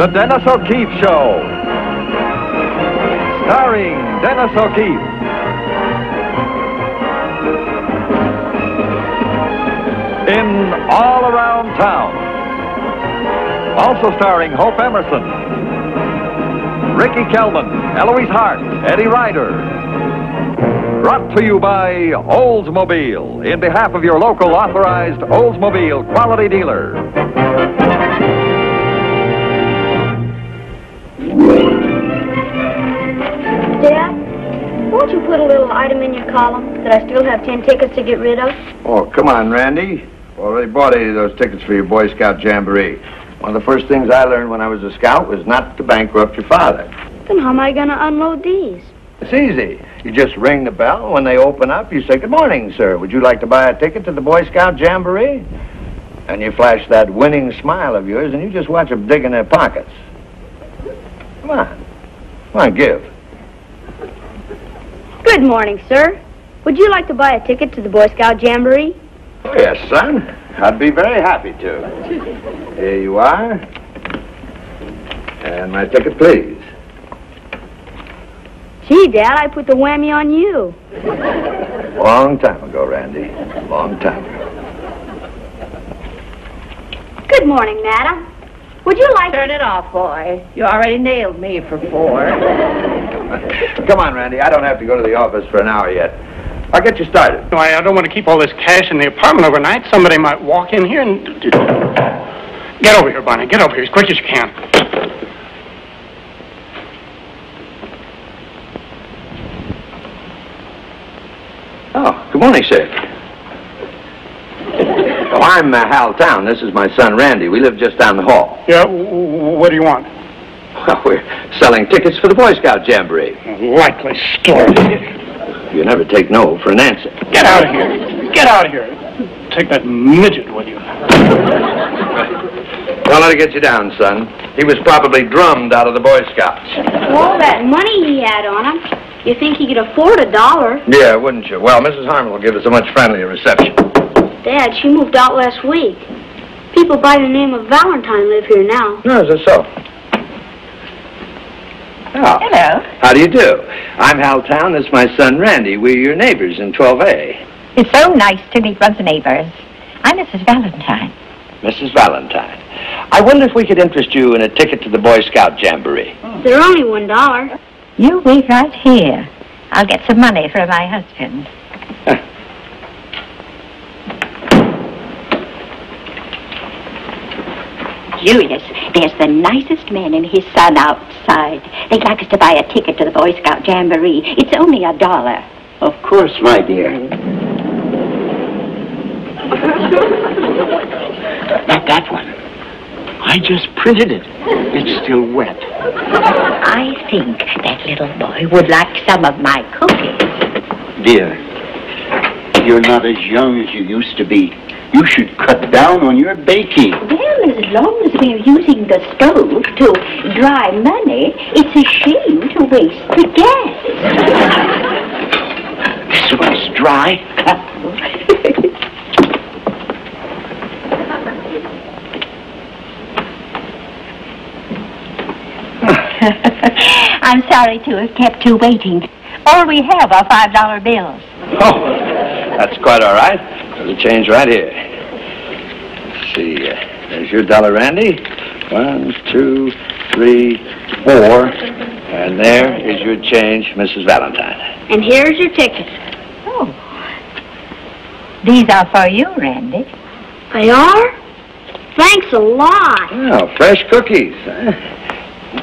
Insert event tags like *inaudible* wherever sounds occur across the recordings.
The Dennis O'Keefe Show. Starring Dennis O'Keefe. In All Around Town. Also starring Hope Emerson, Rickey Kelman, Eloise Hart, Eddie Ryder. Brought to you by Oldsmobile, in behalf of your local authorized Oldsmobile quality dealer. Column that I still have ten tickets to get rid of? Oh, come on, Randy. Already bought eight of those tickets for your Boy Scout Jamboree. One of the first things I learned when I was a scout was not to bankrupt your father. Then how am I going to unload these? It's easy. You just ring the bell. and When they open up, you say, Good morning, sir. Would you like to buy a ticket to the Boy Scout Jamboree? And you flash that winning smile of yours, and you just watch them dig in their pockets. Come on. Come on, give. Good morning, sir. Would you like to buy a ticket to the Boy Scout Jamboree? Oh, yes, son. I'd be very happy to. Here you are. And my ticket, please. Gee, Dad, I put the whammy on you. Long time ago, Randy. Long time ago. Good morning, madam. Would you like... Turn it off, boy. You already nailed me for four. *laughs* *laughs* Come on, Randy. I don't have to go to the office for an hour yet. I'll get you started. No, I I don't want to keep all this cash in the apartment overnight. Somebody might walk in here and... Get over here, Bonnie. Get over here as quick as you can. Oh, good morning, sir. Oh, I'm uh, Hal Town. This is my son, Randy. We live just down the hall. Yeah, what do you want? Well, we're selling tickets for the Boy Scout Jamboree. Likely story. You never take no for an answer. Get out of here. Get out of here. Take that midget with you. Don't let it get you down, son. He was probably drummed out of the Boy Scouts. All that money he had on him. You think he could afford a dollar? Yeah, wouldn't you? Well, Mrs. Harmon will give us a much friendlier reception. Dad, she moved out last week. People by the name of Valentine live here now. No, is that so? Oh. Hello. How do you do? I'm Hal Town. This is my son, Randy. We're your neighbors in 12A. It's so nice to meet one's neighbors. I'm Mrs. Valentine. Mrs. Valentine. I wonder if we could interest you in a ticket to the Boy Scout Jamboree. They're only one dollar. You wait right here. I'll get some money for my husband. *laughs* Julius, there's the nicest man and his son outside. They'd like us to buy a ticket to the Boy Scout Jamboree. It's only a dollar. Of course, my dear. Not that one. I just printed it. It's still wet. I think that little boy would like some of my cookies. Dear, you're not as young as you used to be. You should cut down on your baking. Well, as long as we're using the stove to dry money, it's a shame to waste the gas. This one's dry. *laughs* I'm sorry to have kept you waiting. All we have are five dollar bills. Oh, that's quite all right. There's a change right here. Let's see. Uh, there's your dollar, Randy. One, two, three, four. And there is your change, Mrs. Valentine. And here's your ticket. Oh. These are for you, Randy. They are? Thanks a lot. Oh, fresh cookies. huh?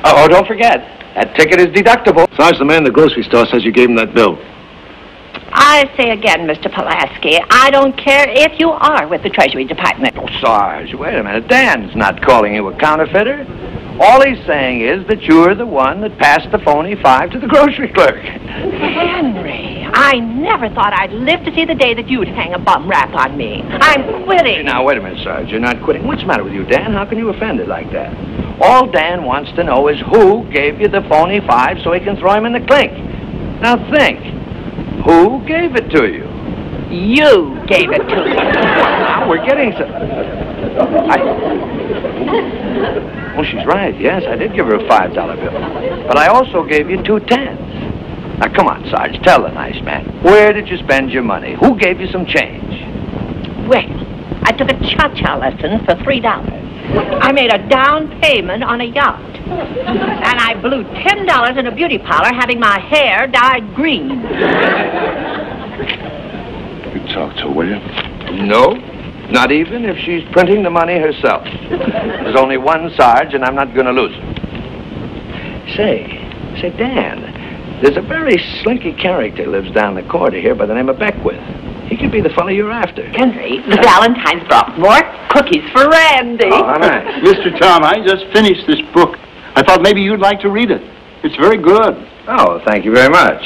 Oh, oh, don't forget, that ticket is deductible. Sarge, the man in the grocery store says you gave him that bill. I say again, Mr. Pulaski, I don't care if you are with the Treasury Department. Oh, Sarge, wait a minute. Dan's not calling you a counterfeiter. All he's saying is that you're the one that passed the phony five to the grocery clerk. Henry, I never thought I'd live to see the day that you'd hang a bum rap on me. I'm quitting. Now, wait a minute, Sarge. You're not quitting. What's the matter with you, Dan? How can you offend it like that? All Dan wants to know is who gave you the phony five so he can throw him in the clink. Now, think. Who gave it to you? You gave it to me. Now, we're getting some... I... Well, she's right. Yes, I did give her a five dollar bill, but I also gave you two tens. Now, come on, Sarge, tell the nice man. Where did you spend your money? Who gave you some change? Well, I took a cha-cha lesson for three dollars. I made a down payment on a yacht. *laughs* And I blew ten dollars in a beauty parlor having my hair dyed green. You talk to her, will you? No, not even if she's printing the money herself. There's only one Sarge, and I'm not going to lose him. Say, say, Dan, there's a very slinky character lives down the corridor here by the name of Beckwith. He could be the fellow you're after. Henry, the Valentines brought more cookies for Randy. Oh, nice. *laughs* Mr. Town, I just finished this book. I thought maybe you'd like to read it. It's very good. Oh, thank you very much.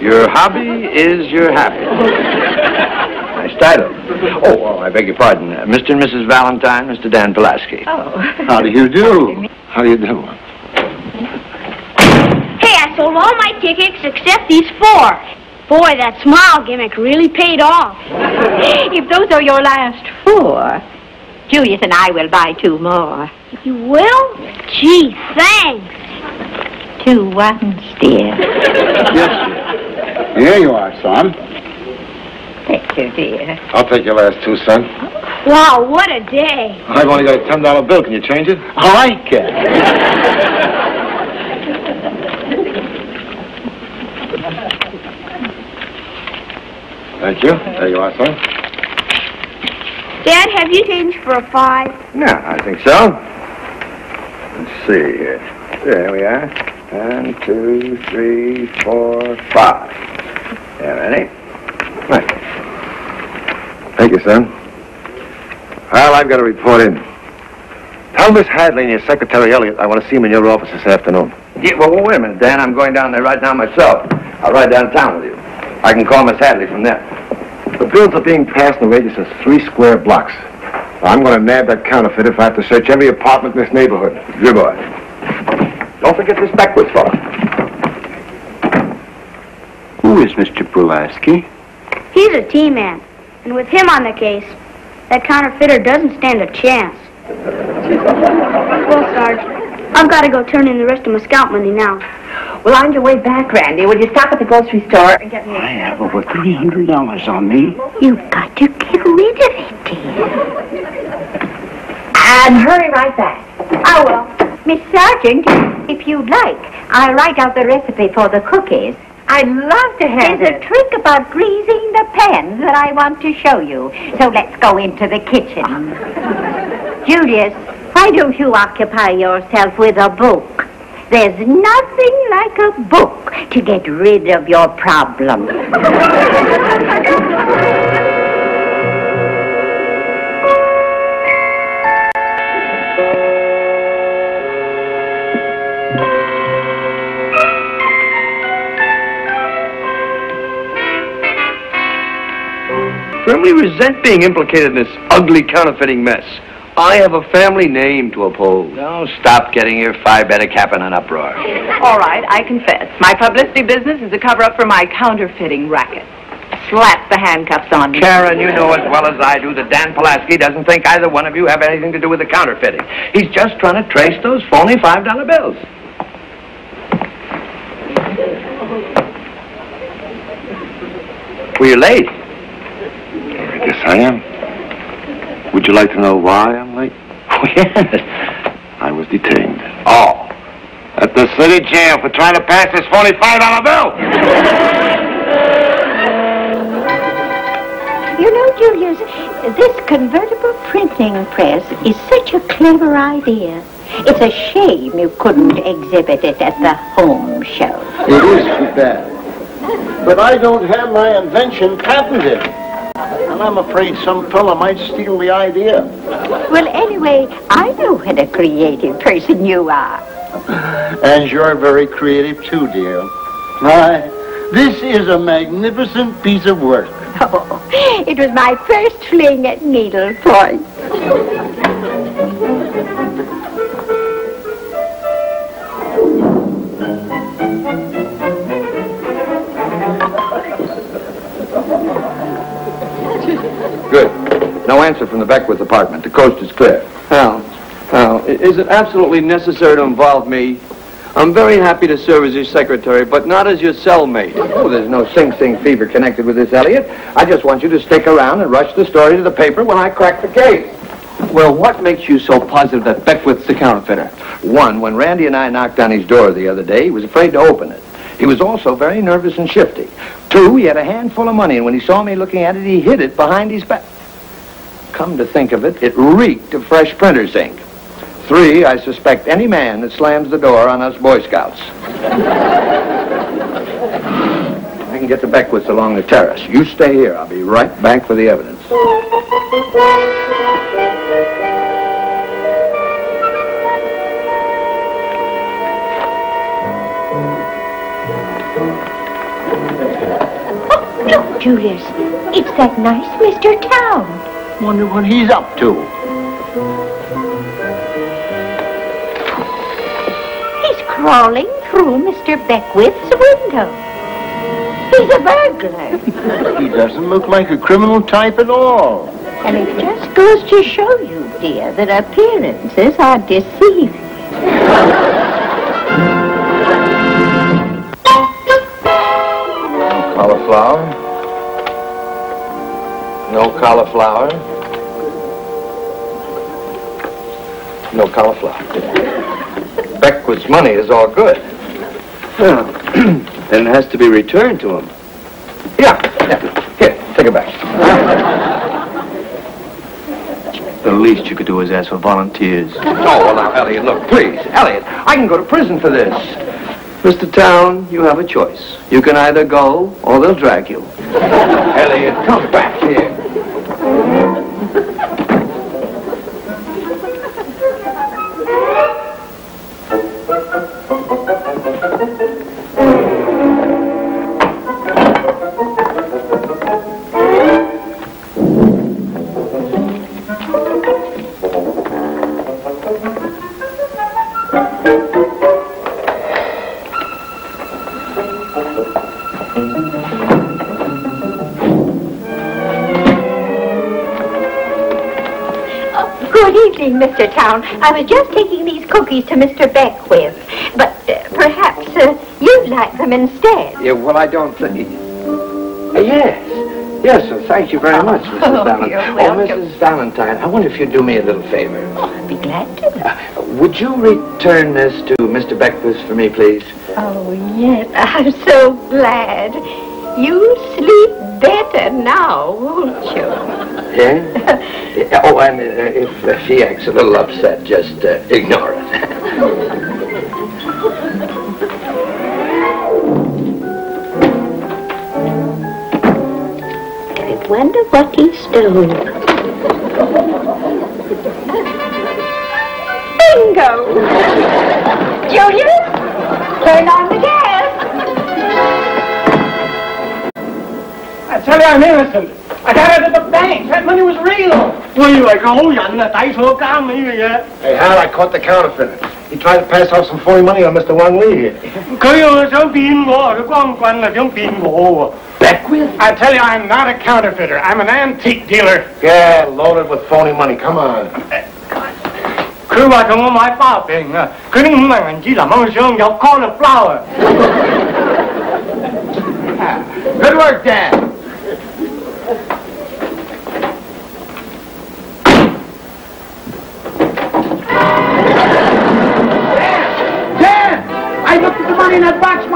Your hobby is your happy. nice title. Oh, oh, I beg your pardon. Uh, Mr. and Mrs. Valentine, Mr. Dan Pulaski. Oh. How do you do? How do you do? Hey, I sold all my tickets except these four. Boy, that smile gimmick really paid off. *laughs* if those are your last four, Julius and I will buy two more. You will? Gee, thanks. Two ones, dear. Yes, dear. Here you are, son. Thank you, dear. I'll take your last two, son. Wow, what a day. I've only got a ten dollar bill. Can you change it? I can. *laughs* Thank you. There you are, son. Dad, have you changed for a five? Yeah, I think so. Let's see here. There we are. One, two, three, four, five. Yeah, ready? Right. Thank you, son. Well, I've got to report in. Tell Miss Hadley and your secretary Elliot I want to see him in your office this afternoon. Yeah, well, well, wait a minute, Dan. I'm going down there right now myself. I'll ride downtown with you. I can call Miss Hadley from there. The bills are being passed in a radius of three square blocks. I'm going to nab that counterfeit if I have to search every apartment in this neighborhood. Good boy. Don't forget this Beckwith fellow. Who is Mr. Pulaski? He's a T-man. And with him on the case, that counterfeiter doesn't stand a chance. *laughs* Well, Sarge, I've got to go turn in the rest of my scout money now. Well, on your way back, Randy, will you stop at the grocery store and get me I have over $300 on me. You've got to get rid of it, dear. And hurry right back. Oh, I will. Miss Sargent, if you'd like, I'll write out the recipe for the cookies. I'd love to have There's a trick about greasing the pans that I want to show you. So let's go into the kitchen. *laughs* Julius, why don't you occupy yourself with a book? There's nothing like a book to get rid of your problem. Firmly resent being implicated in this ugly counterfeiting mess. I have a family name to uphold. Now stop getting your Phi Beta Kappa in an uproar. All right, I confess. My publicity business is a cover-up for my counterfeiting racket. Slap the handcuffs on me. Karen, you know as well as I do that Dan Pulaski doesn't think either one of you have anything to do with the counterfeiting. He's just trying to trace those phony $5 bills. Well, you're late. I guess I am. Would you like to know why I'm late? *laughs* yes. I was detained. Oh. At the city jail for trying to pass this $45 bill. You know, Julius, this convertible printing press is such a clever idea. It's a shame you couldn't exhibit it at the home show. It is too bad. But I don't have my invention patented. And I'm afraid some fella might steal the idea. Well, anyway, I know what a creative person you are. And you're very creative too, dear. Why, this is a magnificent piece of work. Oh, it was my first fling at needlepoint. *laughs* Good. No answer from the Beckwith apartment. The coast is clear. Hal, Hal, is it absolutely necessary to involve me? I'm very happy to serve as your secretary, but not as your cellmate. Oh, there's no Sing Sing fever connected with this, Elliot. I just want you to stick around and rush the story to the paper when I crack the case. Well, what makes you so positive that Beckwith's the counterfeiter? One, when Randy and I knocked on his door the other day, he was afraid to open it. He was also very nervous and shifty. Two, he had a handful of money, and when he saw me looking at it, he hid it behind his back. Come to think of it, it reeked of fresh printer's ink. Three, I suspect any man that slams the door on us Boy Scouts. I can get the Beckwiths along the terrace. You stay here. I'll be right back for the evidence. Oh, look, Julius, it's that nice Mr. Town. Wonder what he's up to. He's crawling through Mr. Beckwith's window. He's a burglar. *laughs* He doesn't look like a criminal type at all. And it just goes to show you, dear, that appearances are deceiving. Cauliflower. No cauliflower. No cauliflower. Beckwith's money is all good. Well, *clears throat* then it has to be returned to him. Yeah, yeah. Here, take it back. The least you could do is ask for volunteers. Oh, well, now, Elliot, look, please. Elliot, I can go to prison for this. Mr. Town, you have a choice. You can either go or they'll drag you. *laughs* Elliot, come back here. Evening, Mr. Town. I was just taking these cookies to Mr. Beckwith, but uh, perhaps uh, you'd like them instead. Yeah, well, I don't think... Uh, yes. Yes, well, thank you very much, Mrs. Oh, Valentine. Oh. Mrs. Valentine, I wonder if you'd do me a little favor. I'd be glad to. Uh, would you return this to Mr. Beckwith for me, please? Oh, yes, I'm so glad. You sleep better now, won't you? Yeah? *laughs* Yeah, oh, and uh, if uh, she acts a little upset, just uh, ignore it. I wonder what he stole. Bingo! Julius, turn on the gas. I tell you I'm innocent. I got it at the bank. That money was real. 我以为佢好人啊，抵错监呢样嘢。 Hey, Hal, I caught the counterfeiter. He tried to pass off some phony money on Mr. Wang Lee here. 佢又想骗我，佢光棍啊，想骗我喎。Beckwith? I tell you, I'm not a counterfeiter. I'm an antique dealer. Yeah, loaded with phony money. Come on. 佢话同我买花饼啊，佢啲五万银纸临喺上有 cauliflower。 Good work, Dan.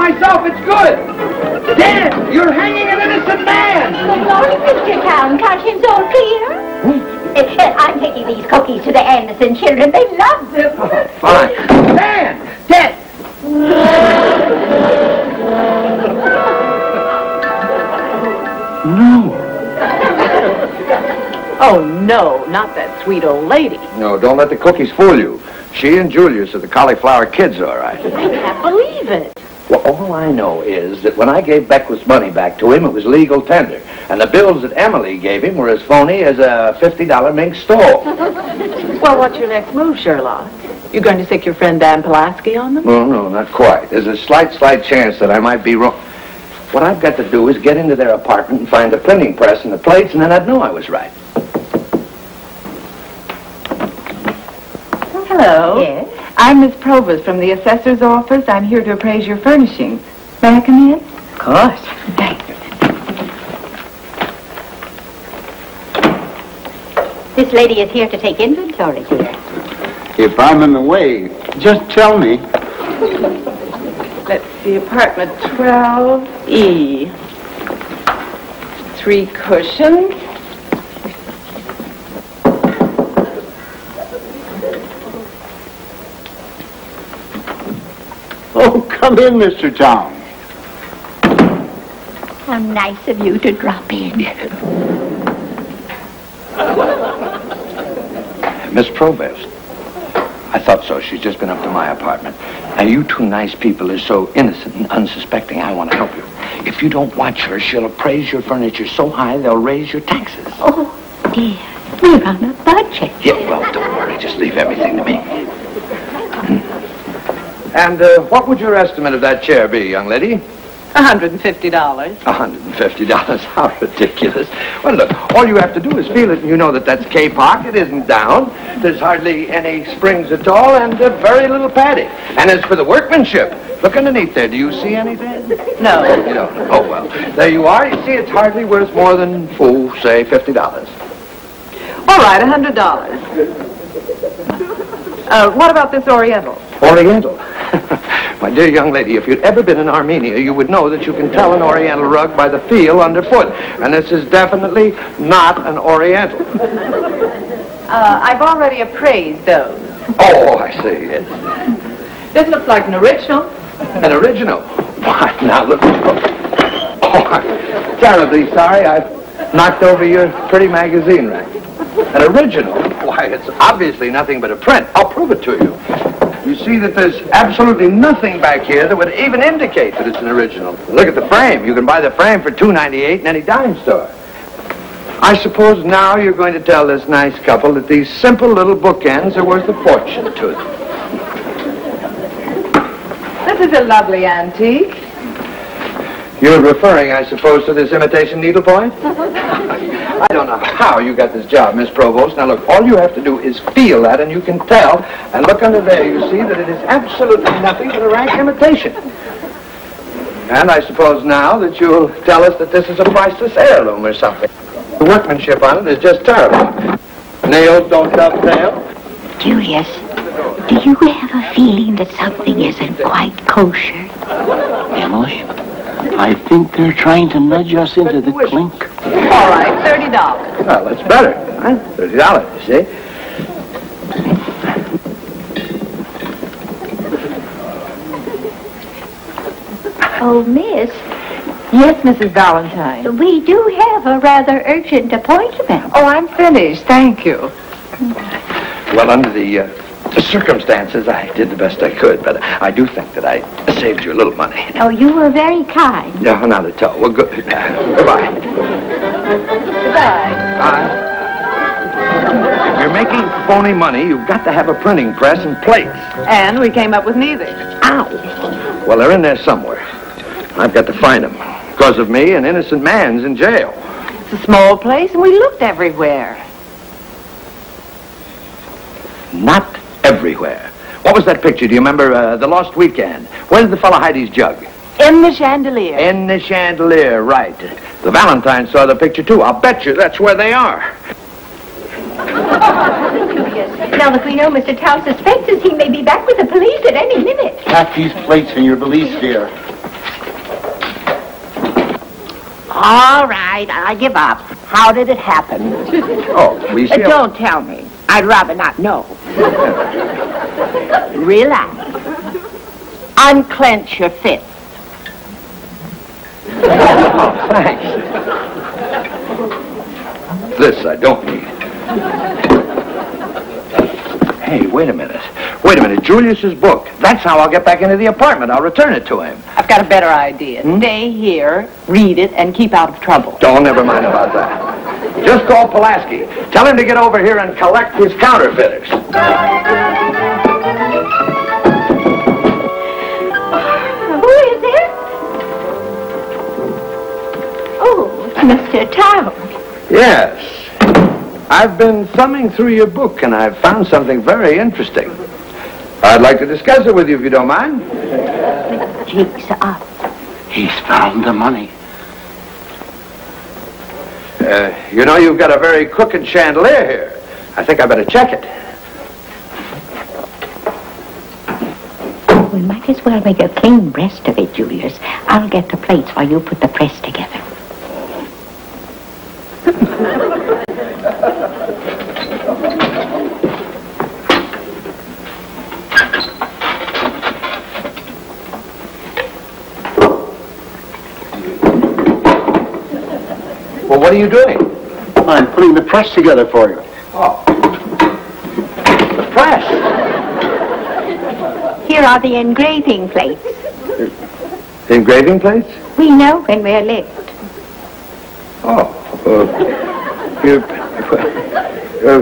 Myself. It's good. Dan, you're hanging an innocent man. Good morning, Mr. Town. Conscience all clear? *laughs* I'm taking these cookies to the Anderson children. They love them. Oh, fine. Dan! Dan! No. Oh, no, not that sweet old lady. No, don't let the cookies fool you. She and Julius are the cauliflower kids, all right. I can't believe it. Well, all I know is that when I gave Beckwith's money back to him, it was legal tender. And the bills that Emily gave him were as phony as a $50 mink stole. *laughs* well, what's your next move, Sherlock? You're going to stick your friend Dan Pulaski on them? No, no, not quite. There's a slight, slight chance that I might be wrong. What I've got to do is get into their apartment and find the printing press and the plates, and then I'd know I was right. Hello. Yes. I'm Miss Provost from the assessor's office. I'm here to appraise your furnishings. May I come in? Of course. Thanks. This lady is here to take inventory, dear. If I'm in the way, just tell me. Let's see, apartment 12E. Three cushions. Oh, come in, Mr. Town. How nice of you to drop in. Miss Provost. I thought so. She's just been up to my apartment. Now, you two nice people are so innocent and unsuspecting. I want to help you. If you don't watch her, she'll appraise your furniture so high they'll raise your taxes. Oh, dear. We're on a budget. Yeah, well, don't worry. Just leave everything to me. And uh, what would your estimate of that chair be, young lady? $150. $150. *laughs* How ridiculous. Well, look, all you have to do is feel it, and you know that that's kapok. It isn't down. There's hardly any springs at all, and uh, very little padding. And as for the workmanship, look underneath there. Do you see anything? No. You don't. Oh, well, there you are. You see, it's hardly worth more than, oh, say, $50. All right, $100. Uh, what about this Oriental? Oriental. *laughs* My dear young lady, if you'd ever been in Armenia, you would know that you can tell an Oriental rug by the feel underfoot. And this is definitely not an Oriental. *laughs* Uh, I've already appraised those. Oh, I see. Yes. This looks like an original. An original. Why, now look. Oh, I'm terribly sorry. I've knocked over your pretty magazine rack. An original? Why, it's obviously nothing but a print. I'll prove it to you. You see that there's absolutely nothing back here that would even indicate that it's an original. Look at the frame. You can buy the frame for $2.98 in any dime store. I suppose now you're going to tell this nice couple that these simple little bookends are worth a fortune to them. This is a lovely antique. You're referring, I suppose, to this imitation needlepoint? *laughs* I don't know how you got this job, Miss Provost. Now, look, all you have to do is feel that, and you can tell. And look under there, you see that it is absolutely nothing but a rank imitation. And I suppose now that you'll tell us that this is a priceless heirloom or something. The workmanship on it is just terrible. Nails don't dovetail. Julius, do you have a feeling that something isn't quite kosher? Emily, I think they're trying to nudge us into the clink. All right, $30. Well, that's better. Huh? $30, you see? Oh, miss, Yes, Mrs. Valentine. we do have a rather urgent appointment. Oh, I'm finished. Thank you. Well, under the, uh, the circumstances, I did the best I could, but I do think that I saved you a little money. Oh, you were very kind. No, not at all. Well, good. Goodbye. Goodbye. Bye. If you're making phony money, you've got to have a printing press and plates. And we came up with neither. Ow! Well, they're in there somewhere. I've got to find them. Because of me, an innocent man's in jail. It's a small place, and we looked everywhere. Not everywhere. What was that picture? Do you remember uh, the Lost Weekend? Where's the fellow hide his jug? In the chandelier. In the chandelier, right. The Valentine saw the picture too. I'll bet you that's where they are. *laughs* Now that we know Mr. Town suspects us, he may be back with the police at any minute. Pack these plates in your valise, dear. All right, I give up. How did it happen? Oh, we Uh, don't tell me. I'd rather not know. Relax. Unclench your fist. Oh, thanks. This I don't need. Hey, wait a minute. Wait a minute. Julius's book. That's how I'll get back into the apartment. I'll return it to him. I've got a better idea. Hmm? Stay here, read it, and keep out of trouble. Don't never mind about that. Just call Pulaski. Tell him to get over here and collect his counterfeiters. Who is it? Oh, Mr. Town. Yes. I've been thumbing through your book and I've found something very interesting. I'd like to discuss it with you if you don't mind. Jig's up. He's found the money. Uh, you know, you've got a very crooked chandelier here. I think I better check it. We might as well make a clean breast of it, Julius. I'll get the plates while you put the press together. What are you doing? I'm putting the press together for you. Oh. The press. Here are the engraving plates. The engraving plates? We know when we're licked. Oh, uh, you, uh,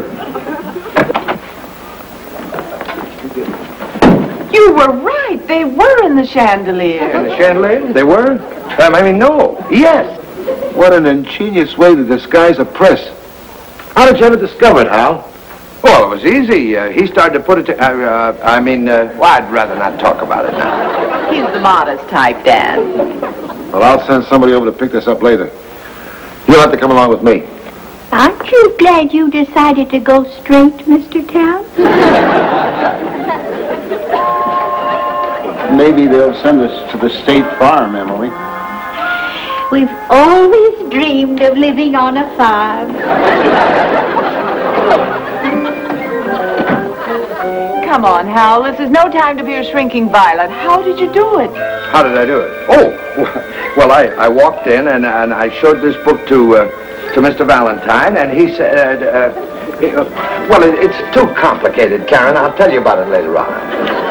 You were right. They were in the chandelier. In the chandelier? They were? Um, I mean, no. Yes. What an ingenious way to disguise a press. How did you ever discover it, Hal? Well, it was easy. Uh, he started to put it to... Uh, uh, I mean, uh, well, I'd rather not talk about it now. He's the modest type, Dan. Well, I'll send somebody over to pick this up later. You'll have to come along with me. Aren't you glad you decided to go straight, Mr. Town? Maybe they'll send us to the state farm, Emily. We've always dreamed of living on a farm. Come on, Hal. This is no time to be a shrinking violet. How did you do it? How did I do it? Oh, *laughs* well, I, I walked in and, and I showed this book to uh, to Mr. Valentine, and he said, uh, uh, well, it, it's too complicated, Karen. I'll tell you about it later on.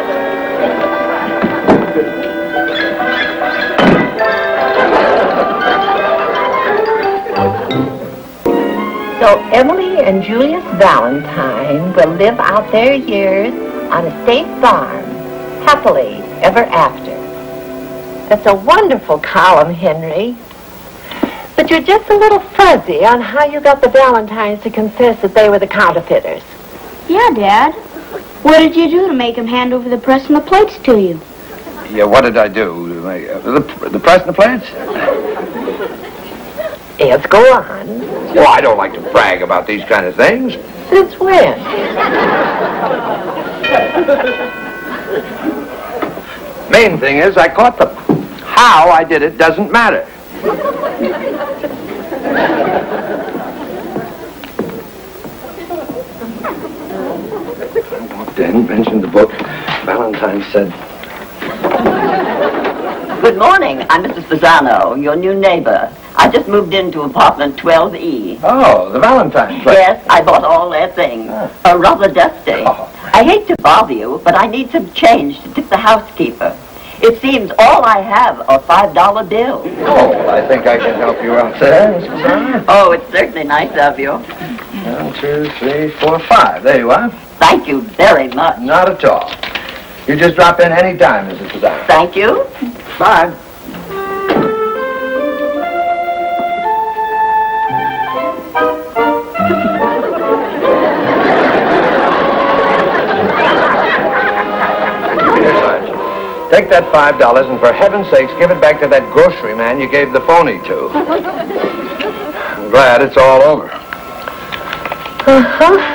So Emily and Julius Valentine will live out their years on a state farm, happily ever after. That's a wonderful column, Henry. But you're just a little fuzzy on how you got the Valentines to confess that they were the counterfeiters. Yeah, Dad. What did you do to make him hand over the press and the plates to you? Yeah, what did I do? Uh, The, the press and the plates? Yes, go on. Well, I don't like to brag about these kind of things. Since when? Main thing is I caught them. How I did it doesn't matter. Walked in, mentioned the book. Valentine said, Good morning. I'm Mrs. Fasano, your new neighbor. I just moved into apartment 12E. Oh, the Valentine place. Yes, I bought all their things. Uh, rather dusty. I hate to bother you, but I need some change to tip the housekeeper. It seems all I have are $5 bills. Oh, I think I can help you out there, Fasano. Oh, it's certainly nice of you. One, two, three, four, five. There you are. Thank you very much. Not at all. You just drop in any time, Mrs. Fasano. Thank you. Bye. Take that five dollars and for heaven's sakes give it back to that grocery man you gave the phony to. *laughs* I'm glad it's all over. Uh-huh.